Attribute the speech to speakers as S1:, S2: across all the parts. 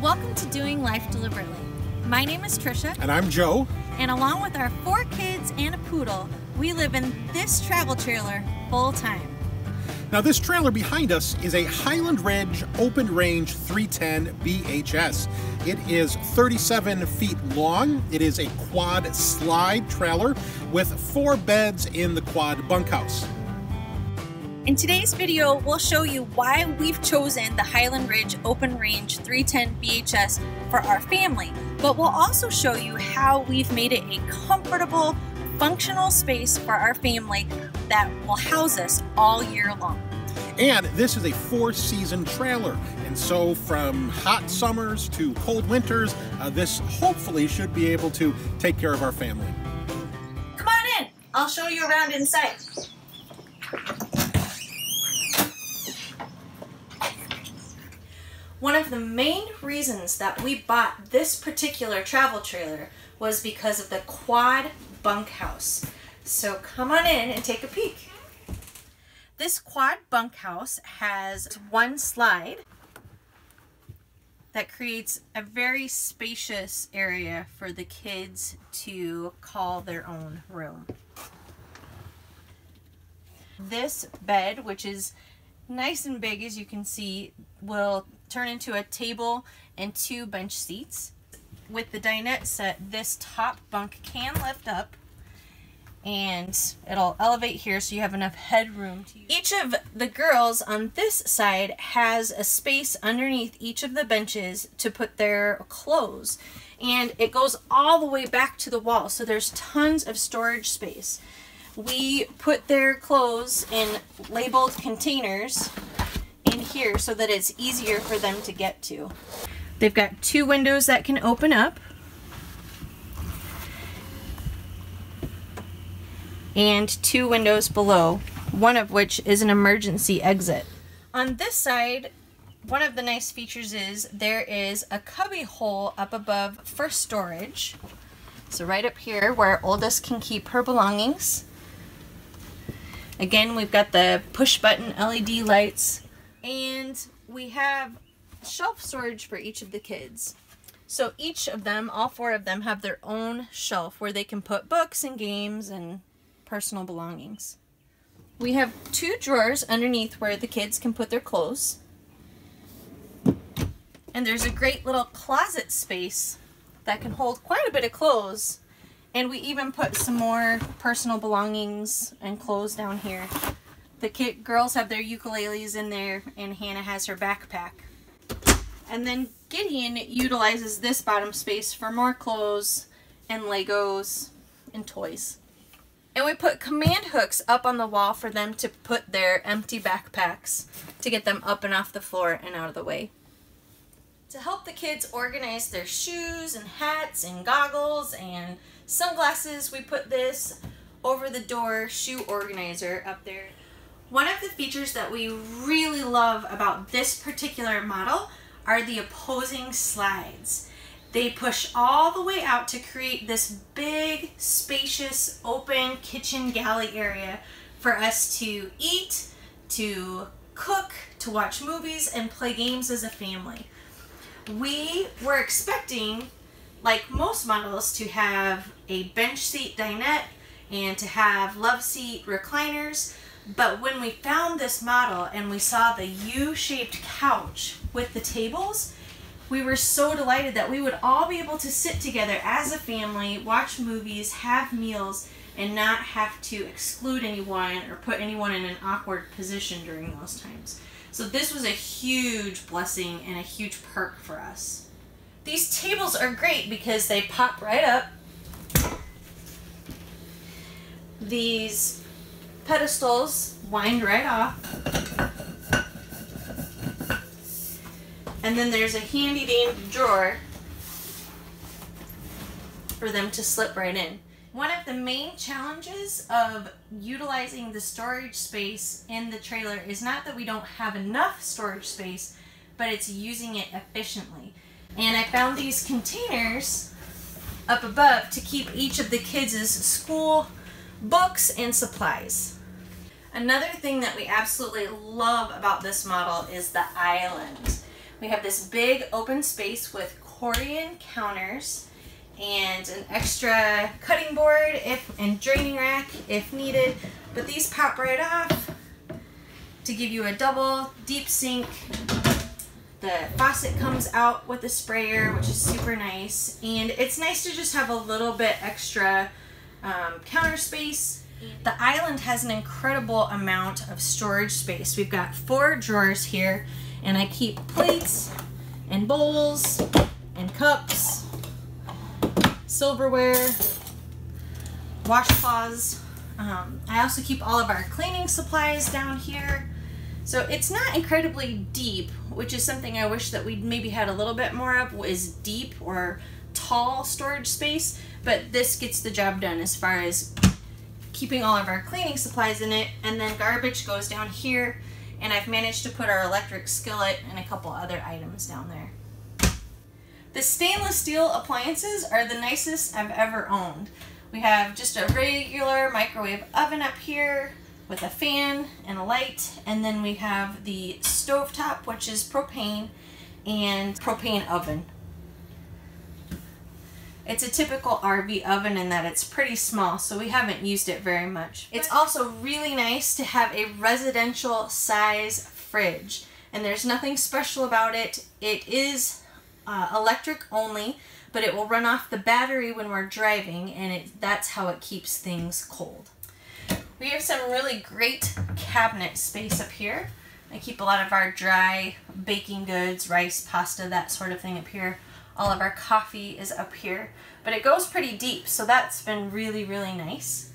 S1: Welcome to Doing Life Deliberately. My name is Trisha.
S2: And I'm Joe.
S1: And along with our four kids and a poodle, we live in this travel trailer full time.
S2: Now this trailer behind us is a Highland Ridge Open Range 310 BHS. It is 37 feet long. It is a quad slide trailer with four beds in the quad bunkhouse.
S1: In today's video, we'll show you why we've chosen the Highland Ridge Open Range 310 BHS for our family, but we'll also show you how we've made it a comfortable, functional space for our family that will house us all year long.
S2: And this is a four season trailer. And so from hot summers to cold winters, uh, this hopefully should be able to take care of our family.
S1: Come on in, I'll show you around inside. One of the main reasons that we bought this particular travel trailer was because of the quad bunkhouse. So come on in and take a peek. This quad bunkhouse has one slide that creates a very spacious area for the kids to call their own room. This bed, which is nice and big as you can see, will turn into a table and two bench seats. With the dinette set, this top bunk can lift up and it'll elevate here so you have enough headroom. to Each of the girls on this side has a space underneath each of the benches to put their clothes and it goes all the way back to the wall so there's tons of storage space. We put their clothes in labeled containers in here so that it's easier for them to get to. They've got two windows that can open up. And two windows below, one of which is an emergency exit. On this side, one of the nice features is there is a cubby hole up above for storage. So right up here where oldest can keep her belongings. Again, we've got the push button LED lights and we have shelf storage for each of the kids. So each of them, all four of them, have their own shelf where they can put books and games and personal belongings. We have two drawers underneath where the kids can put their clothes. And there's a great little closet space that can hold quite a bit of clothes. And we even put some more personal belongings and clothes down here. The kid, girls have their ukuleles in there and Hannah has her backpack. And then Gideon utilizes this bottom space for more clothes and Legos and toys. And we put command hooks up on the wall for them to put their empty backpacks to get them up and off the floor and out of the way. To help the kids organize their shoes and hats and goggles and sunglasses, we put this over the door shoe organizer up there. One of the features that we really love about this particular model are the opposing slides. They push all the way out to create this big, spacious, open kitchen galley area for us to eat, to cook, to watch movies, and play games as a family. We were expecting, like most models, to have a bench seat dinette and to have love seat recliners, but when we found this model and we saw the U-shaped couch with the tables, we were so delighted that we would all be able to sit together as a family, watch movies, have meals, and not have to exclude anyone or put anyone in an awkward position during those times. So this was a huge blessing and a huge perk for us. These tables are great because they pop right up. These pedestals wind right off. And then there's a handy dandy drawer for them to slip right in. One of the main challenges of utilizing the storage space in the trailer is not that we don't have enough storage space, but it's using it efficiently. And I found these containers up above to keep each of the kids' school books and supplies. Another thing that we absolutely love about this model is the island. We have this big open space with Corian counters and an extra cutting board if and draining rack if needed. But these pop right off to give you a double deep sink. The faucet comes out with a sprayer, which is super nice. And it's nice to just have a little bit extra um, counter space. The island has an incredible amount of storage space. We've got four drawers here, and I keep plates and bowls and cups, silverware, washcloths. Um, I also keep all of our cleaning supplies down here. So it's not incredibly deep, which is something I wish that we'd maybe had a little bit more of, is deep or tall storage space, but this gets the job done as far as keeping all of our cleaning supplies in it, and then garbage goes down here, and I've managed to put our electric skillet and a couple other items down there. The stainless steel appliances are the nicest I've ever owned. We have just a regular microwave oven up here with a fan and a light, and then we have the stove top, which is propane, and propane oven. It's a typical RV oven in that it's pretty small, so we haven't used it very much. It's also really nice to have a residential size fridge, and there's nothing special about it. It is uh, electric only, but it will run off the battery when we're driving, and it, that's how it keeps things cold. We have some really great cabinet space up here. I keep a lot of our dry baking goods, rice, pasta, that sort of thing up here. All of our coffee is up here, but it goes pretty deep, so that's been really, really nice.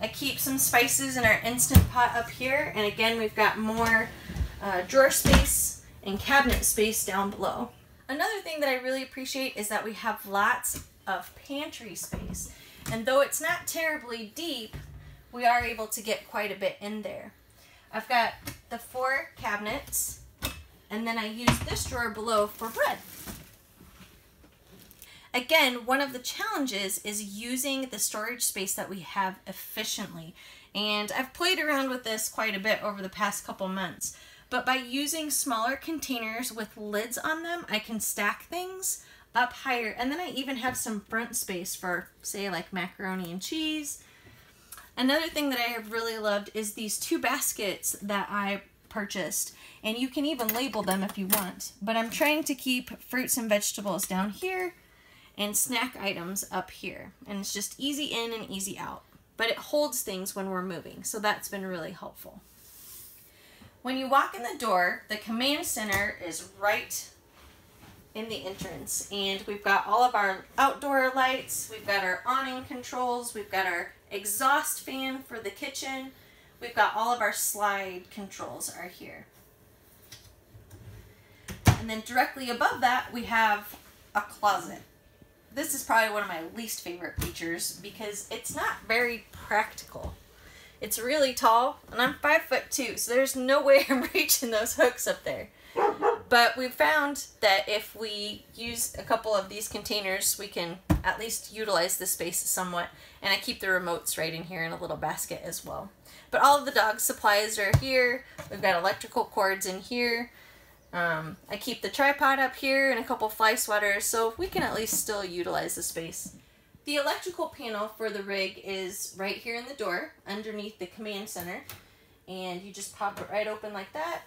S1: I keep some spices in our Instant Pot up here, and again, we've got more uh, drawer space and cabinet space down below. Another thing that I really appreciate is that we have lots of pantry space. And though it's not terribly deep, we are able to get quite a bit in there. I've got the four cabinets, and then I use this drawer below for bread. Again, one of the challenges is using the storage space that we have efficiently. And I've played around with this quite a bit over the past couple months. But by using smaller containers with lids on them, I can stack things up higher. And then I even have some front space for, say, like macaroni and cheese. Another thing that I have really loved is these two baskets that I purchased. And you can even label them if you want. But I'm trying to keep fruits and vegetables down here and snack items up here. And it's just easy in and easy out. But it holds things when we're moving, so that's been really helpful. When you walk in the door, the command center is right in the entrance. And we've got all of our outdoor lights, we've got our awning controls, we've got our exhaust fan for the kitchen, we've got all of our slide controls are here. And then directly above that, we have a closet. This is probably one of my least favorite features because it's not very practical. It's really tall, and I'm five foot two, so there's no way I'm reaching those hooks up there. But we found that if we use a couple of these containers, we can at least utilize the space somewhat. And I keep the remotes right in here in a little basket as well. But all of the dog supplies are here. We've got electrical cords in here. Um, I keep the tripod up here and a couple fly sweaters, so we can at least still utilize the space. The electrical panel for the rig is right here in the door, underneath the command center. And you just pop it right open like that.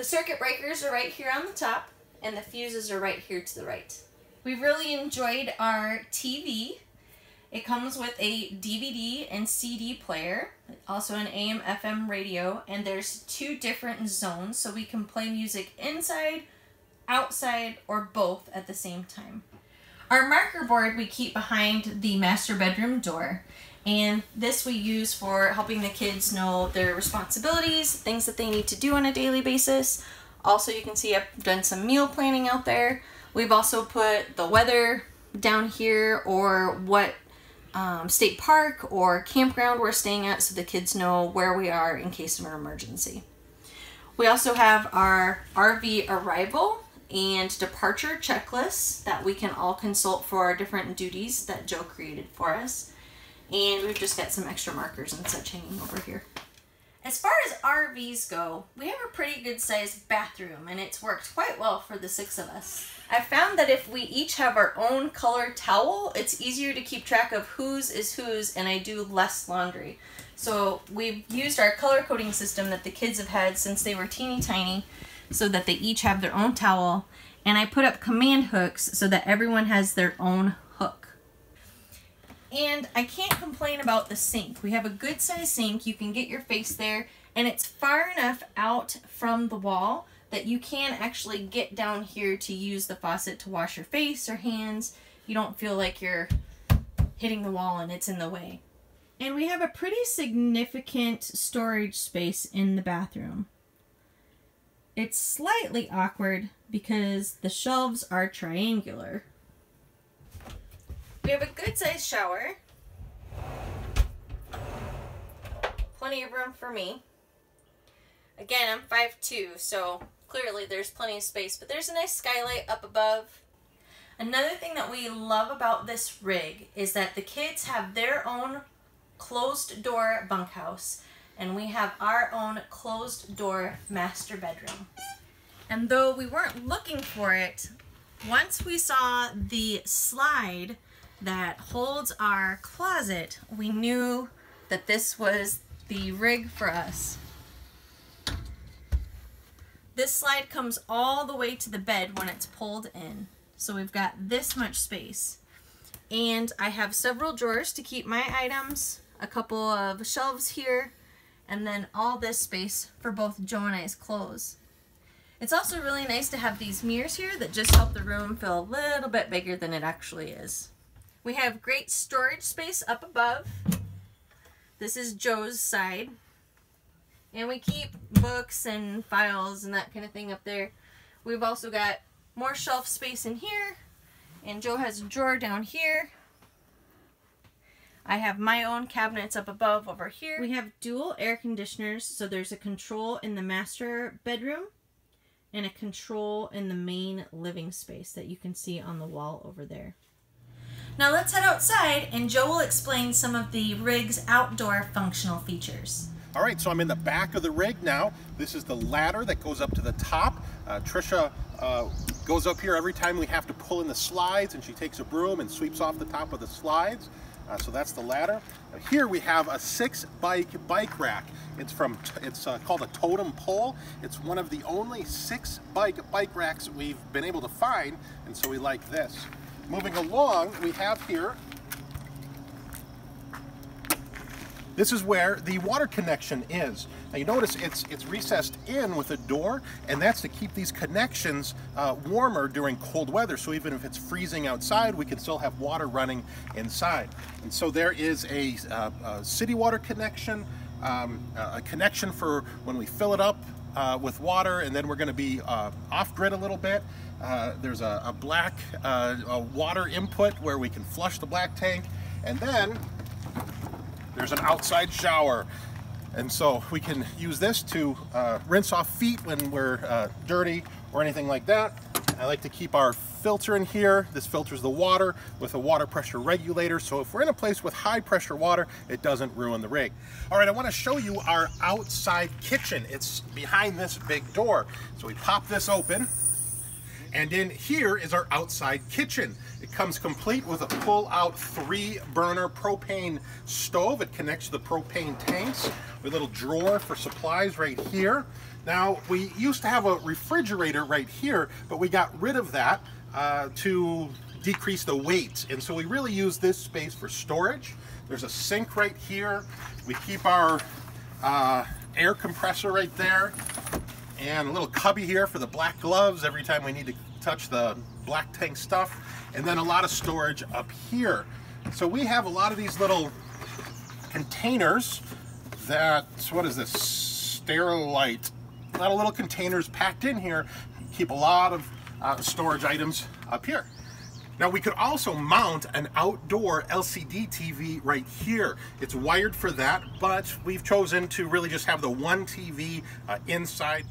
S1: The circuit breakers are right here on the top, and the fuses are right here to the right. We've really enjoyed our TV. It comes with a DVD and CD player, also an AM FM radio, and there's two different zones so we can play music inside, outside, or both at the same time. Our marker board we keep behind the master bedroom door, and this we use for helping the kids know their responsibilities, things that they need to do on a daily basis. Also, you can see I've done some meal planning out there. We've also put the weather down here or what um, state park or campground we're staying at so the kids know where we are in case of an emergency. We also have our RV arrival and departure checklists that we can all consult for our different duties that Joe created for us. And we've just got some extra markers and such hanging over here. As far as RVs go, we have a pretty good sized bathroom and it's worked quite well for the six of us. I found that if we each have our own color towel, it's easier to keep track of whose is whose and I do less laundry. So we've used our color coding system that the kids have had since they were teeny tiny so that they each have their own towel and I put up command hooks so that everyone has their own. And I can't complain about the sink. We have a good size sink. You can get your face there and it's far enough out from the wall that you can actually get down here to use the faucet to wash your face or hands. You don't feel like you're hitting the wall and it's in the way. And we have a pretty significant storage space in the bathroom. It's slightly awkward because the shelves are triangular. We have a good sized shower. Plenty of room for me. Again, I'm 5'2", so clearly there's plenty of space, but there's a nice skylight up above. Another thing that we love about this rig is that the kids have their own closed door bunkhouse and we have our own closed door master bedroom. And though we weren't looking for it, once we saw the slide that holds our closet, we knew that this was the rig for us. This slide comes all the way to the bed when it's pulled in. So we've got this much space. And I have several drawers to keep my items, a couple of shelves here, and then all this space for both Joe and I's clothes. It's also really nice to have these mirrors here that just help the room feel a little bit bigger than it actually is. We have great storage space up above. This is Joe's side. And we keep books and files and that kind of thing up there. We've also got more shelf space in here. And Joe has a drawer down here. I have my own cabinets up above over here. We have dual air conditioners, so there's a control in the master bedroom and a control in the main living space that you can see on the wall over there. Now let's head outside and Joe will explain some of the rig's outdoor functional features.
S2: All right, so I'm in the back of the rig now. This is the ladder that goes up to the top. Uh, Trisha uh, goes up here every time we have to pull in the slides and she takes a broom and sweeps off the top of the slides. Uh, so that's the ladder. Uh, here we have a six bike bike rack. It's from it's uh, called a totem pole. It's one of the only six bike bike racks we've been able to find, and so we like this. Moving along, we have here This is where the water connection is. Now you notice it's, it's recessed in with a door, and that's to keep these connections uh, warmer during cold weather. So even if it's freezing outside, we can still have water running inside. And so there is a, uh, a city water connection, um, a connection for when we fill it up uh, with water, and then we're going to be uh, off-grid a little bit. Uh, there's a, a black uh, a water input where we can flush the black tank, and then there's an outside shower. And so we can use this to uh, rinse off feet when we're uh, dirty or anything like that. I like to keep our filter in here. This filters the water with a water pressure regulator. So if we're in a place with high pressure water, it doesn't ruin the rig. All right, I wanna show you our outside kitchen. It's behind this big door. So we pop this open and in here is our outside kitchen. It comes complete with a pull-out three-burner propane stove. It connects to the propane tanks a little drawer for supplies right here. Now, we used to have a refrigerator right here, but we got rid of that uh, to decrease the weight. And so we really use this space for storage. There's a sink right here. We keep our uh, air compressor right there and a little cubby here for the black gloves every time we need to touch the black tank stuff and then a lot of storage up here so we have a lot of these little containers that what is this sterilite a lot of little containers packed in here keep a lot of storage items up here now we could also mount an outdoor LCD TV right here. It's wired for that, but we've chosen to really just have the one TV uh, inside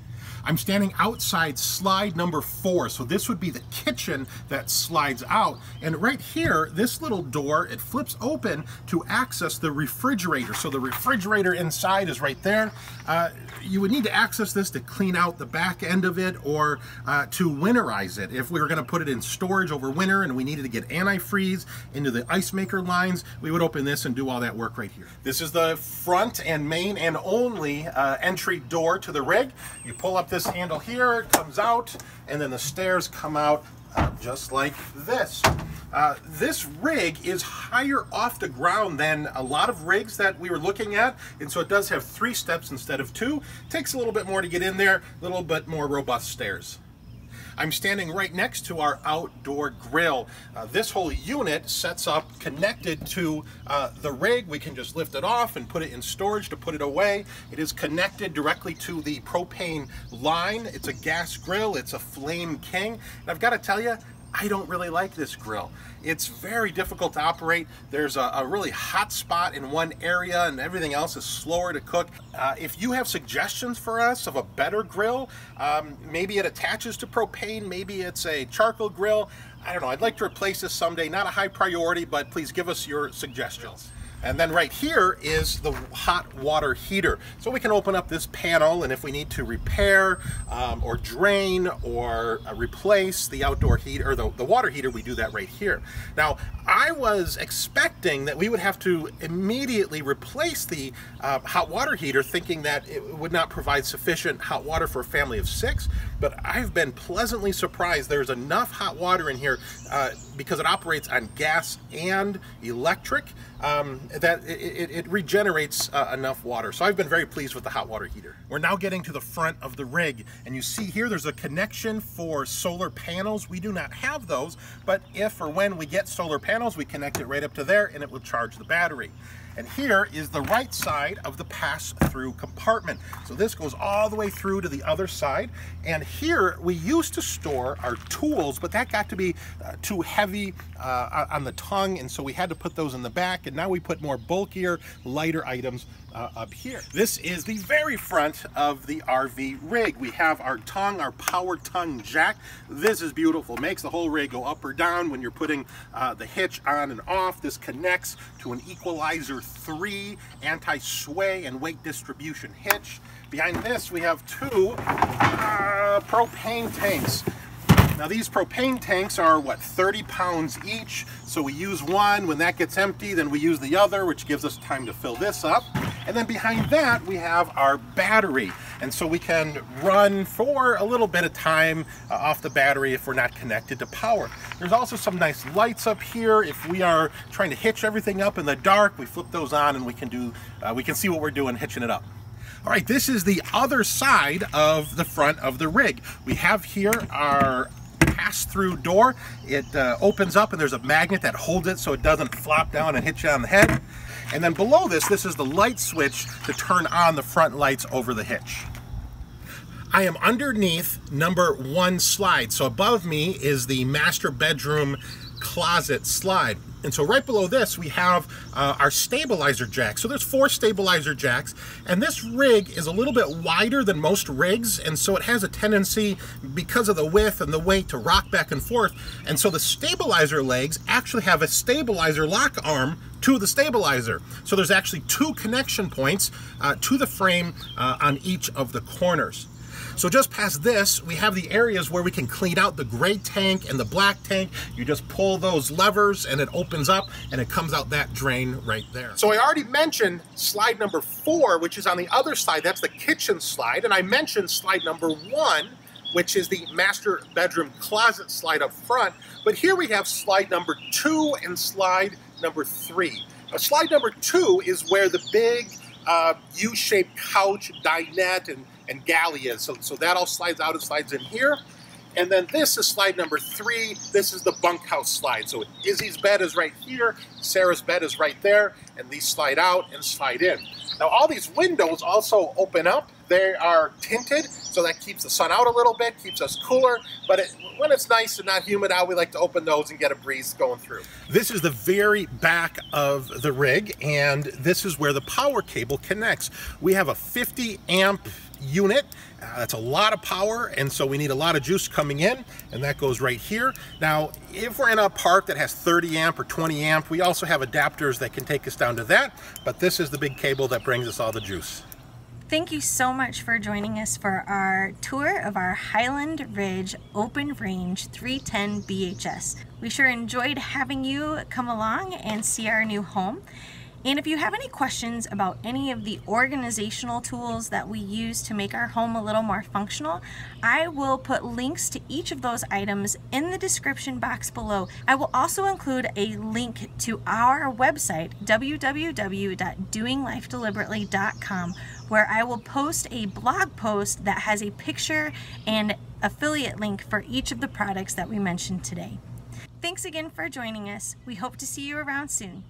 S2: I'm standing outside slide number four. So this would be the kitchen that slides out. And right here, this little door, it flips open to access the refrigerator. So the refrigerator inside is right there. Uh, you would need to access this to clean out the back end of it or uh, to winterize it. If we were going to put it in storage over winter and we needed to get antifreeze into the ice maker lines, we would open this and do all that work right here. This is the front and main and only uh, entry door to the rig. You pull up this this handle here, it comes out, and then the stairs come out uh, just like this. Uh, this rig is higher off the ground than a lot of rigs that we were looking at, and so it does have three steps instead of two. Takes a little bit more to get in there, a little bit more robust stairs. I'm standing right next to our outdoor grill. Uh, this whole unit sets up connected to uh, the rig. We can just lift it off and put it in storage to put it away. It is connected directly to the propane line. It's a gas grill. It's a Flame King. And I've got to tell you, I don't really like this grill. It's very difficult to operate. There's a, a really hot spot in one area and everything else is slower to cook. Uh, if you have suggestions for us of a better grill, um, maybe it attaches to propane, maybe it's a charcoal grill. I don't know, I'd like to replace this someday. Not a high priority, but please give us your suggestions. And then right here is the hot water heater. So we can open up this panel and if we need to repair um, or drain or uh, replace the outdoor heater or the, the water heater, we do that right here. Now, I was expecting that we would have to immediately replace the uh, hot water heater thinking that it would not provide sufficient hot water for a family of six, but I've been pleasantly surprised there's enough hot water in here uh, because it operates on gas and electric um, that it, it, it regenerates uh, enough water. So I've been very pleased with the hot water heater. We're now getting to the front of the rig and you see here there's a connection for solar panels. We do not have those, but if or when we get solar panels, we connect it right up to there and it will charge the battery. And here is the right side of the pass-through compartment. So this goes all the way through to the other side. And here we used to store our tools, but that got to be uh, too heavy uh, on the tongue. And so we had to put those in the back. And now we put more bulkier, lighter items uh, up here. This is the very front of the RV rig. We have our tongue, our power tongue jack. This is beautiful. Makes the whole rig go up or down when you're putting uh, the hitch on and off. This connects to an Equalizer 3 anti-sway and weight distribution hitch. Behind this we have two uh, propane tanks. Now these propane tanks are, what, 30 pounds each. So we use one, when that gets empty, then we use the other, which gives us time to fill this up. And then behind that, we have our battery. And so we can run for a little bit of time uh, off the battery if we're not connected to power. There's also some nice lights up here. If we are trying to hitch everything up in the dark, we flip those on and we can do, uh, we can see what we're doing hitching it up. All right, this is the other side of the front of the rig. We have here our pass-through door. It uh, opens up and there's a magnet that holds it so it doesn't flop down and hit you on the head. And then below this, this is the light switch to turn on the front lights over the hitch. I am underneath number one slide. So above me is the master bedroom closet slide. And so right below this, we have uh, our stabilizer jack. So there's four stabilizer jacks, and this rig is a little bit wider than most rigs, and so it has a tendency, because of the width and the weight, to rock back and forth. And so the stabilizer legs actually have a stabilizer lock arm to the stabilizer. So there's actually two connection points uh, to the frame uh, on each of the corners. So just past this, we have the areas where we can clean out the gray tank and the black tank. You just pull those levers and it opens up and it comes out that drain right there. So I already mentioned slide number four, which is on the other side. That's the kitchen slide. And I mentioned slide number one, which is the master bedroom closet slide up front. But here we have slide number two and slide number three. Now, slide number two is where the big uh, U-shaped couch, dinette, and and galley is. So, so that all slides out and slides in here. And then this is slide number three. This is the bunkhouse slide. So Izzy's bed is right here, Sarah's bed is right there, and these slide out and slide in. Now all these windows also open up. They are tinted, so that keeps the sun out a little bit, keeps us cooler. But it, when it's nice and not humid out, we like to open those and get a breeze going through. This is the very back of the rig, and this is where the power cable connects. We have a 50 amp unit. Uh, that's a lot of power, and so we need a lot of juice coming in, and that goes right here. Now, if we're in a park that has 30 amp or 20 amp, we also have adapters that can take us down to that, but this is the big cable that brings us all the juice.
S1: Thank you so much for joining us for our tour of our Highland Ridge Open Range 310 BHS. We sure enjoyed having you come along and see our new home. And if you have any questions about any of the organizational tools that we use to make our home a little more functional, I will put links to each of those items in the description box below. I will also include a link to our website, www.doinglifedeliberately.com, where I will post a blog post that has a picture and affiliate link for each of the products that we mentioned today. Thanks again for joining us. We hope to see you around soon.